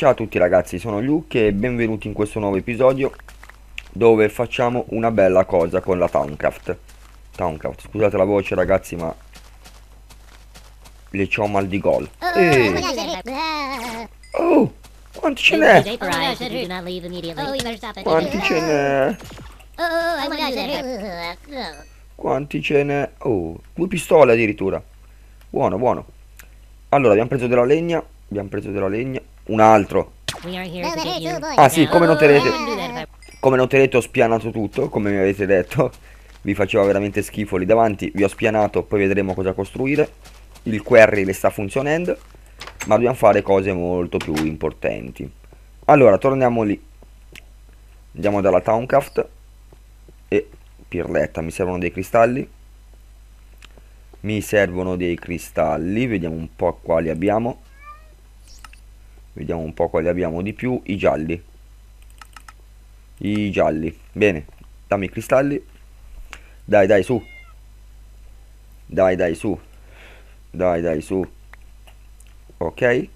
Ciao a tutti ragazzi, sono Luke e benvenuti in questo nuovo episodio dove facciamo una bella cosa con la Towncraft. Towncraft, scusate la voce ragazzi ma le c'ho mal di gol. Eh. Oh, quanti ce n'è? Quanti ce n'è? Quanti ce n'è? Oh, due pistole addirittura. Buono, buono. Allora, abbiamo preso della legna. Abbiamo preso della legna. Un altro. Ah sì, come noterete, come noterete ho spianato tutto, come mi avete detto. Vi faceva veramente schifo lì davanti. Vi ho spianato, poi vedremo cosa costruire. Il query le sta funzionando. Ma dobbiamo fare cose molto più importanti. Allora, torniamo lì. Andiamo dalla Towncraft. E pirletta, mi servono dei cristalli. Mi servono dei cristalli, vediamo un po' quali abbiamo. Vediamo un po' quali abbiamo di più. I gialli. I gialli. Bene, dammi i cristalli. Dai, dai, su. Dai, dai, su. Dai, dai, su. Ok.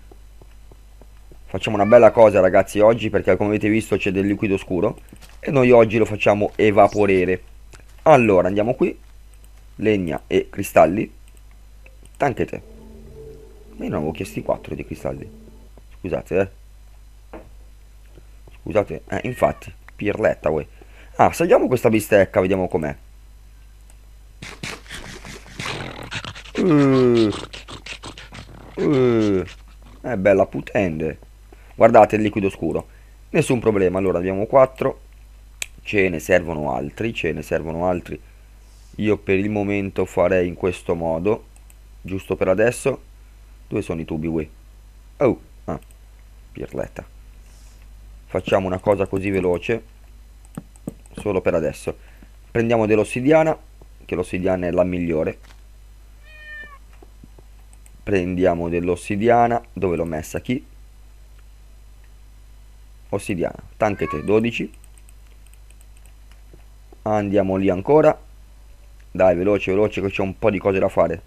Facciamo una bella cosa ragazzi oggi perché come avete visto c'è del liquido scuro. E noi oggi lo facciamo evaporere. Allora, andiamo qui. Legna e cristalli. Anche te. Io non avevo chiesti 4 di cristalli. Scusate, eh. Scusate, eh, infatti, pirletta voi. Ah, saliamo questa bistecca, vediamo com'è. Uh, uh, è bella putende. Guardate il liquido scuro. Nessun problema, allora abbiamo 4. Ce ne servono altri, ce ne servono altri. Io per il momento farei in questo modo. Giusto per adesso. Dove sono i tubi, qui? Oh, ah, pirletta. Facciamo una cosa così veloce. Solo per adesso. Prendiamo dell'ossidiana, che l'ossidiana è la migliore. Prendiamo dell'ossidiana, dove l'ho messa? Chi? Ossidiana, tanchete 12 andiamo lì ancora dai veloce veloce che c'è un po' di cose da fare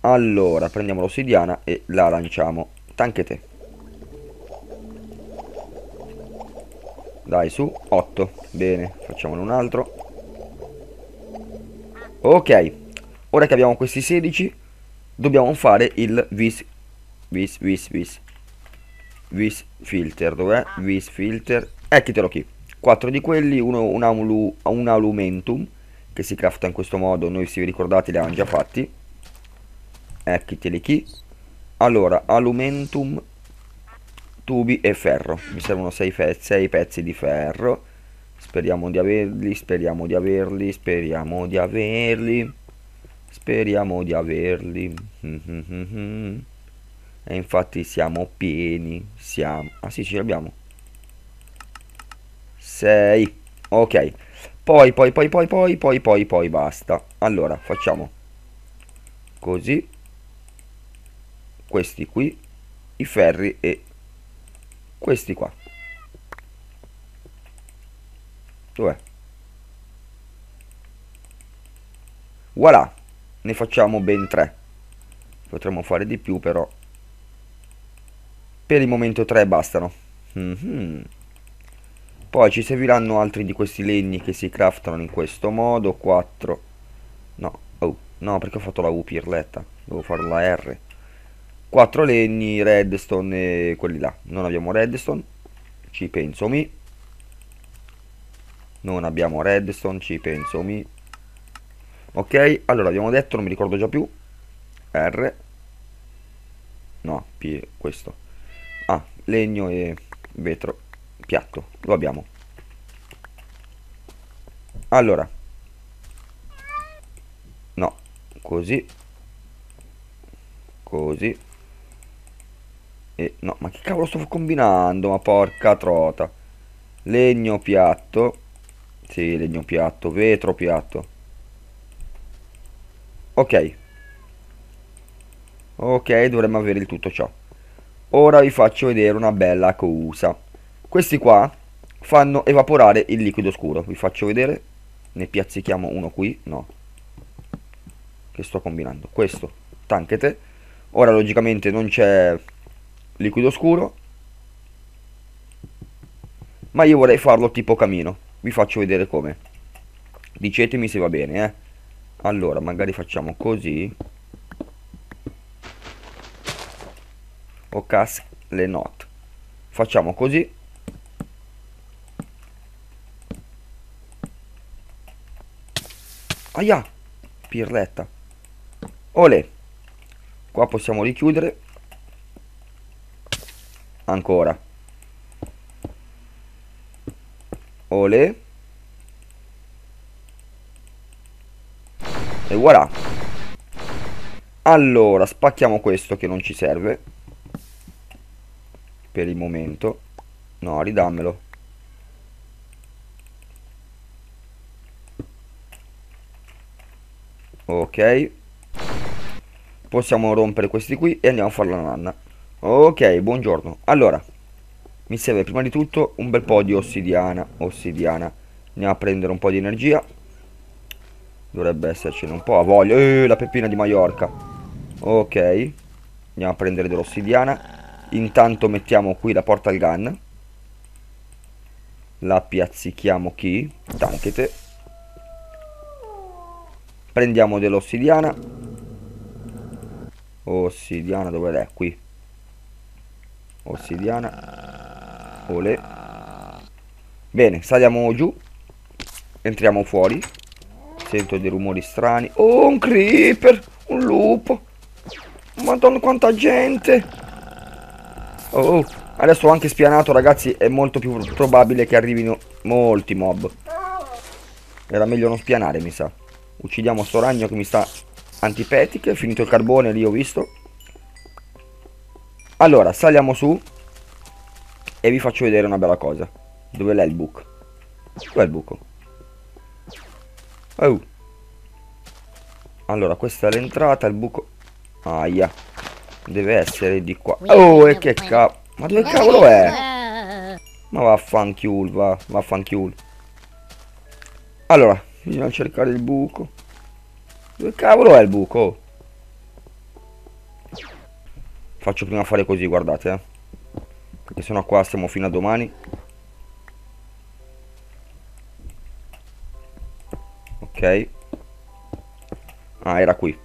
allora prendiamo l'ossidiana e la lanciamo anche dai su 8 bene facciamone un altro. Ok ora che abbiamo questi 16 dobbiamo fare il vis vis vis vis. Vis filter dov'è? Vis filter. Eccitelo qui. 4 di quelli, uno, un, alu, un alumentum che si crafta in questo modo, noi se vi ricordate li avevamo già fatti. Ecciteli qui. Allora, alumentum, tubi e ferro. Mi servono 6 sei pezzi di ferro. Speriamo di averli, speriamo di averli, speriamo di averli. Speriamo di averli. E infatti siamo pieni, siamo... Ah sì, ce li abbiamo. 6 ok poi poi poi poi poi poi poi poi basta allora facciamo così questi qui i ferri e questi qua dov'è voilà ne facciamo ben tre potremmo fare di più però per il momento tre bastano mm -hmm. Poi ci serviranno altri di questi legni che si craftano in questo modo. 4. No, oh, no, perché ho fatto la U pirletta. Devo fare la R. 4 legni, redstone e quelli là. Non abbiamo redstone. Ci penso mi. Non abbiamo redstone, ci penso mi. Ok, allora abbiamo detto, non mi ricordo già più. R. No, P, questo. Ah, legno e vetro piatto lo abbiamo allora no così così e no ma che cavolo sto combinando ma porca trota legno piatto sì legno piatto vetro piatto ok ok dovremmo avere il tutto ciò ora vi faccio vedere una bella cosa questi qua fanno evaporare il liquido scuro. Vi faccio vedere. Ne piazzichiamo uno qui. No. Che sto combinando. Questo. Tanchete. Ora logicamente non c'è liquido scuro. ma io vorrei farlo tipo camino. Vi faccio vedere come. Dicetemi se va bene, eh. Allora, magari facciamo così. O cas le note. Facciamo così. Aia! Pirletta. Olè. Qua possiamo richiudere. Ancora. Olè. E voilà. Allora, spacchiamo questo che non ci serve. Per il momento. No, ridammelo. Ok. Possiamo rompere questi qui e andiamo a fare la nanna. Ok, buongiorno. Allora, mi serve prima di tutto un bel po' di ossidiana. Ossidiana. Andiamo a prendere un po' di energia. Dovrebbe essercene un po'. A voglia. Eh, la peppina di Mallorca. Ok. Andiamo a prendere dell'ossidiana. Intanto mettiamo qui la portal gun. La piazzichiamo qui. Tanchete. Prendiamo dell'ossidiana. Ossidiana dove è? Qui. Ossidiana. Ole. Bene, saliamo giù. Entriamo fuori. Sento dei rumori strani. Oh, un creeper! Un lupo! Madonna, quanta gente! Oh, adesso ho anche spianato, ragazzi. È molto più probabile che arrivino molti mob. Era meglio non spianare, mi sa. Uccidiamo sto ragno che mi sta antipetiche. Finito il carbone, lì ho visto. Allora, saliamo su. E vi faccio vedere una bella cosa. Dove l'è il buco? Dov'è il buco? Oh. Allora, questa è l'entrata, il buco... Aia. Deve essere di qua. Oh, e che cavolo... Ma dove cavolo è? Ma vaffanchiul, va. Vaffanchiul. Allora, bisogna cercare il buco. Dove cavolo è il buco? Faccio prima fare così, guardate, eh. Perché sennò qua stiamo fino a domani. Ok. Ah, era qui.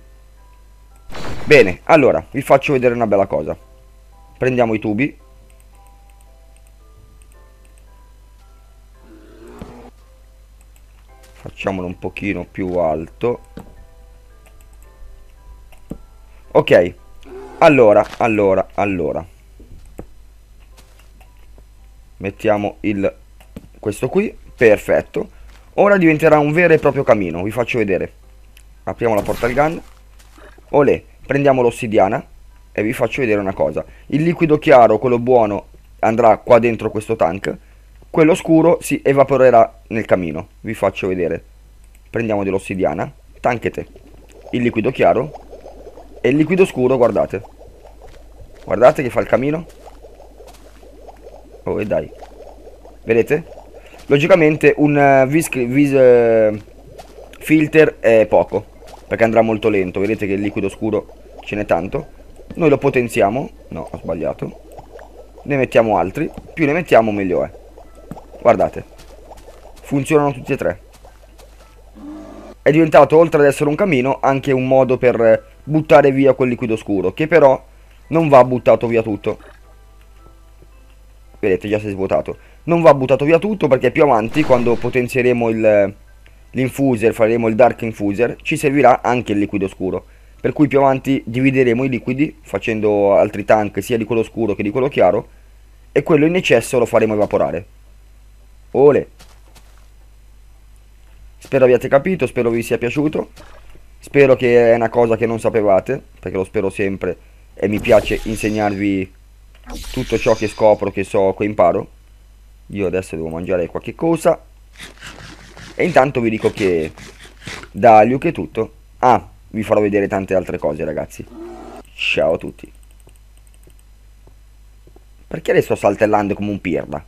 Bene, allora, vi faccio vedere una bella cosa. Prendiamo i tubi. Facciamolo un pochino più alto. Ok. Allora, allora, allora. Mettiamo il... Questo qui. Perfetto. Ora diventerà un vero e proprio camino. Vi faccio vedere. Apriamo la portal gun. Olè. Prendiamo l'ossidiana. E vi faccio vedere una cosa. Il liquido chiaro, quello buono, andrà qua dentro questo tank. Quello scuro si evaporerà nel camino. Vi faccio vedere. Prendiamo dell'ossidiana. Tanchete. Il liquido chiaro. E il liquido scuro, guardate. Guardate che fa il camino. Oh, e dai. Vedete? Logicamente un uh, vis, vis uh, filter è poco. Perché andrà molto lento. Vedete che il liquido scuro ce n'è tanto. Noi lo potenziamo. No, ho sbagliato. Ne mettiamo altri. Più ne mettiamo meglio è. Guardate. Funzionano tutti e tre. È diventato, oltre ad essere un camino, anche un modo per buttare via quel liquido scuro. Che però non va buttato via tutto. Vedete, già si è svuotato. Non va buttato via tutto perché più avanti, quando potenzieremo l'infuser, faremo il dark infuser, ci servirà anche il liquido scuro. Per cui più avanti divideremo i liquidi, facendo altri tank sia di quello scuro che di quello chiaro, e quello in eccesso lo faremo evaporare. Ole! Spero abbiate capito, spero vi sia piaciuto. Spero che è una cosa che non sapevate, perché lo spero sempre e mi piace insegnarvi tutto ciò che scopro, che so, che imparo. Io adesso devo mangiare qualche cosa. E intanto vi dico che da Luke è tutto. Ah, vi farò vedere tante altre cose ragazzi. Ciao a tutti. Perché adesso saltellando come un pirla?